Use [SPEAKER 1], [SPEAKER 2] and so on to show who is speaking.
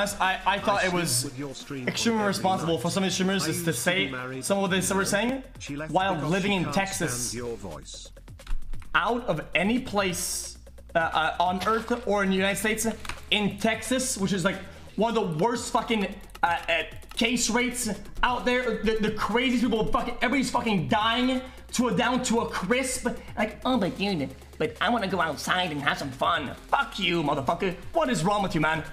[SPEAKER 1] I, I thought it was extremely responsible for some of the streamers to, to say some of what they we're saying while living in Texas. Out of any place uh, uh, on Earth or in the United States, in Texas, which is like one of the worst fucking uh, uh case rates out there, the, the craziest people, fucking everybody's fucking dying to a down to a crisp. Like, oh, my god but I want to go outside and have some fun. Fuck you, motherfucker. What is wrong with you, man?